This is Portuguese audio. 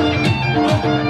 Música